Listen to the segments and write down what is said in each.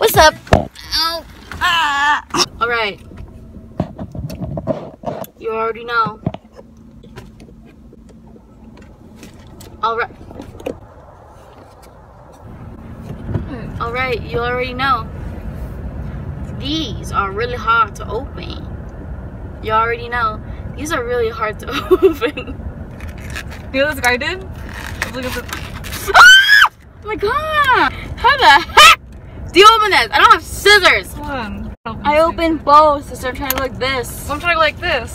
What's up? Ow. Ah. All right. You already know. All right. All right, you already know. These are really hard to open. You already know. These are really hard to open. You know this guy Oh my god! How the heck do you open this? I don't have scissors. Hold on. I open both, so start trying to like this. I'm trying to go like this.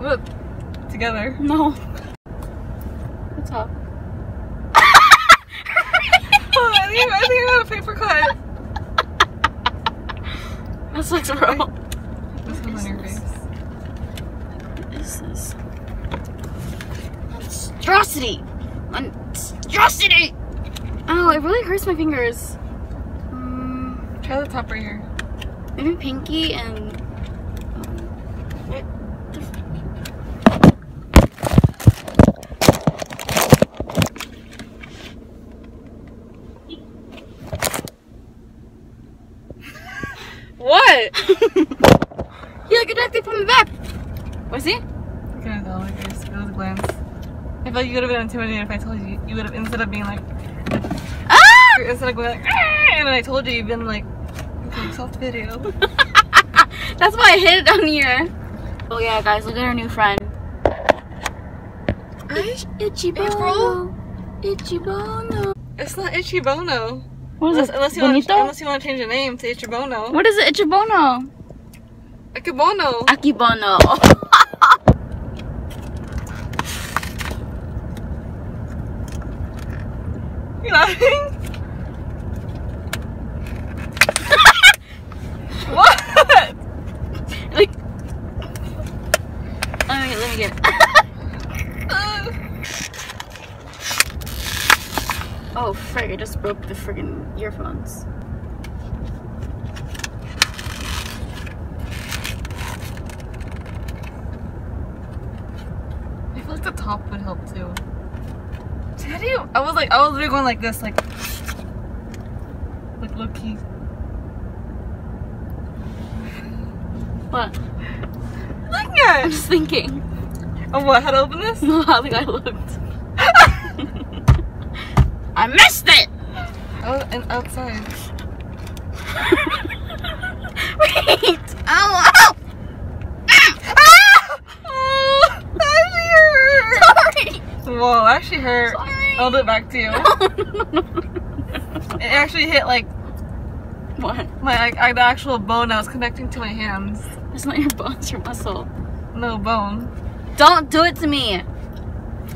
Look. Together. No. What's up? Oh, I think, I think I got a paper cut. This looks real. This one's on your face. This is monstrosity. Monstrosity. Oh, it really hurts my fingers. Mm, Try the top right here. maybe pinky and. What? He like attacked it from the back. Was he? I couldn't tell. Like, it was, it was a glance. I feel like you would have been intimidated if I told you. You would have, instead of being like, Ah! instead of going like, "Ah," and then I told you, you've been like, okay, soft video. That's why I hid it down here. Oh yeah, guys, look at our new friend. Itchy April? Itchy Bono. It's not Itchy Bono. What is Unless, it? unless you want, Bonito? unless you want to change the name to Itchy Bono. What is it? Itchy Bono. Akibono. Akibono. Laughing? what? like, let me, let me get it. oh, frick, I just broke the friggin' earphones. I feel like the top would help too. See, how do you? I was literally going like this, like, like low key. What? Look I'm just thinking. Oh, what? How to open this? No, how the guy looked. I missed it! Oh, and outside. Wait! Ow! Ow! Ah! Oh, that actually hurt. Sorry! Whoa, that actually hurt. Sorry! I'll it back to you. It actually hit like what? my like, the actual bone that was connecting to my hands. It's not your bones, your muscle. No bone. Don't do it to me!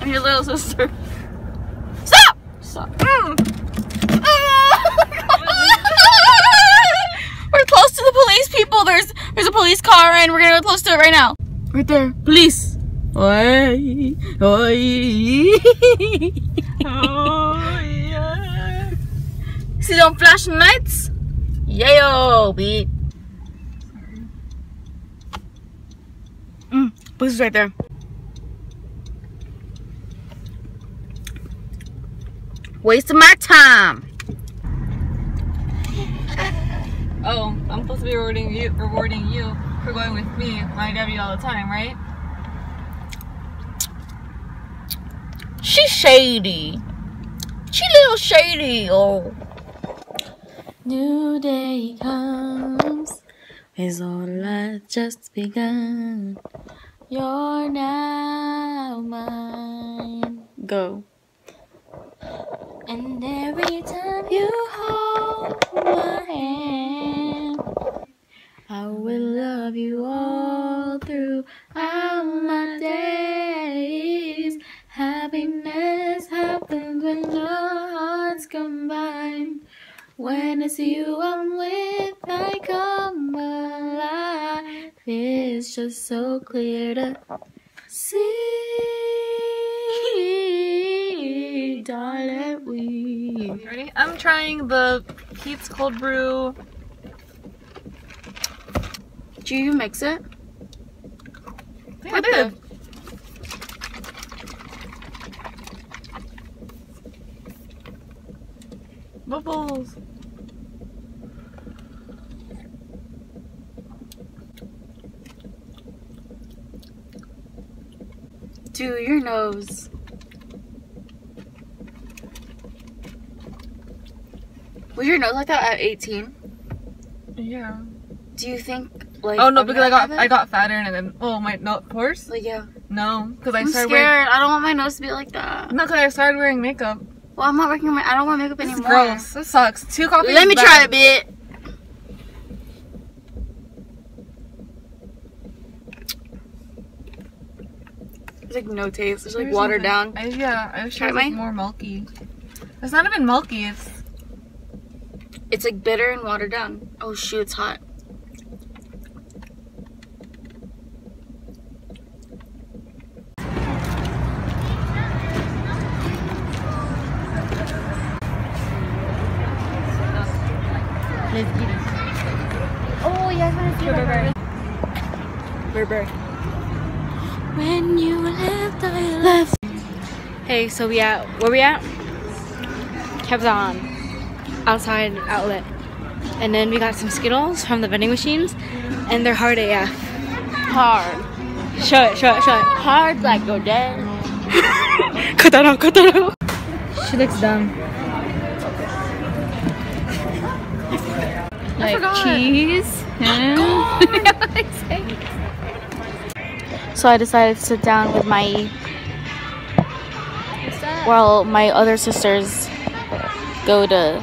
I'm your little sister. Stop! Stop. Mm. We're close to the police people. There's there's a police car and we're gonna go close to it right now. Right there. Police. Oi. Oi. Oh yeah. See them flashing lights? Yayo, beat. Mm, police is right there. Wasting my time. Oh, I'm supposed to be rewarding you, rewarding you for going with me when I grab you all the time, right? She's shady. She little shady. Oh. New day comes. Is all just begun. You're now mine. Go. And every time you hold my hand, I will love you all When it's you I'm with, I come alive. It's just so clear to see, darling. We ready? I'm trying the Peet's cold brew. Do you mix it? Think I did. Bubbles. Do your nose. Was your nose like that at 18? Yeah. Do you think like Oh no, I'm because I got I got fatter and then oh my no pores. like yeah. No, because I I'm started scared. wearing. I don't want my nose to be like that. No, because I started wearing makeup. Well, I'm not working my. I don't wear makeup This is anymore. gross. This sucks. Two coffees. Let me is try a bit. There's like no taste. It's like There's watered nothing. down. I, yeah, I wish Try it was like, more milky. It's not even milky. It's It's like bitter and watered down. Oh shoot, it's hot. Oh, yeah, I want to see Burberry. Burberry. When you left, I left. Hey, so we at where we at? Kevzon, outside outlet, and then we got some Skittles from the vending machines, and they're hard AF. Hard. Show it, show it, show it. Hard like go dead. cut that out, cut that out. She looks dumb. Like cheese. so I decided to sit down with my well, my other sisters go to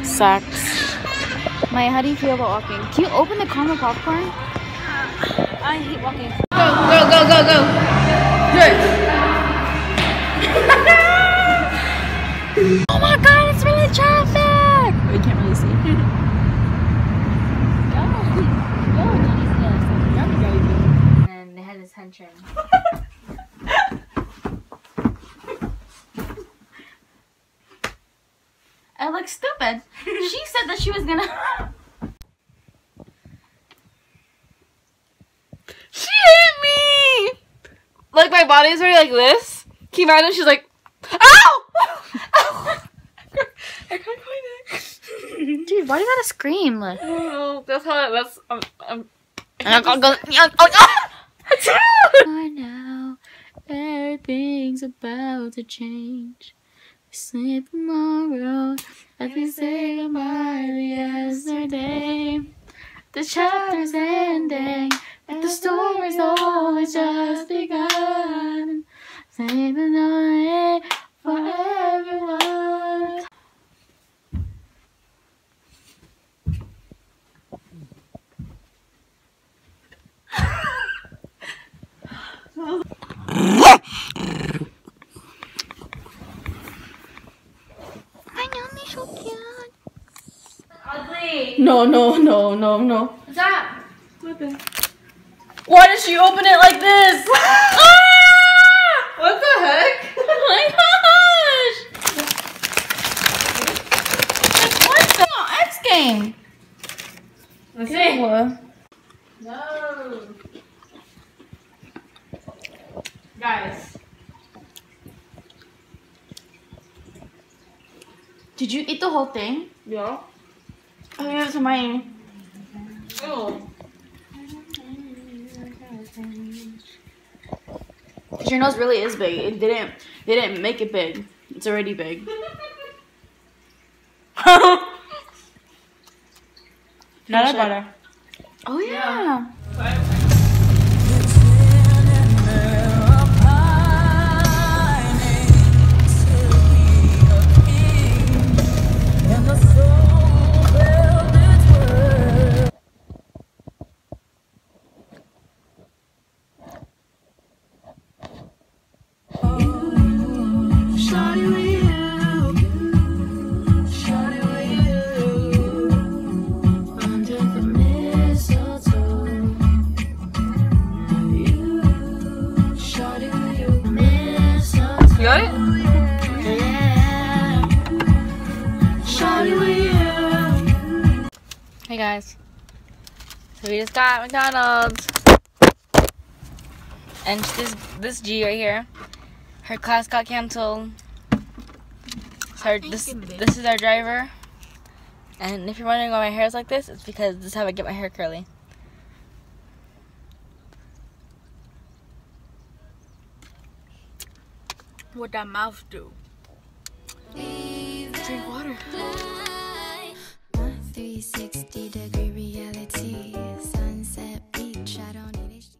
Saks. Maya, how do you feel about walking? Can you open the caramel popcorn? I hate walking. Go go go go. Oh my god, it's really traffic! You can't really see. And they had attention. I look stupid. she said that she was gonna. she hit me. Like my body is already like this. Can you imagine? She's like, ow! Ow! I can't find it. Dude, why do you gotta scream? I don't know. That's how. That's. Um, um, I know everything's about to change. We sleep tomorrow as we say goodbye to yesterday. The chapter's ending, but the story's always just begun. Save the night for everyone. I know me so cute. No no no no no. What's that? Why did she open it like this? ah! what the heck? Oh my gosh! Like what the X game? Okay. What? No. Guys. Did you eat the whole thing? Yeah. Oh, yeah, it's mine. Oh. Cause your nose really is big. It didn't. They didn't make it big. It's already big. Not butter. Oh yeah. You Hey guys. So we just got McDonald's. And this this G right here. Her class got canceled. So this this is our driver. And if you're wondering why my hair is like this, it's because this is how I get my hair curly. What that mouth do? Drink water. 360 degree reality.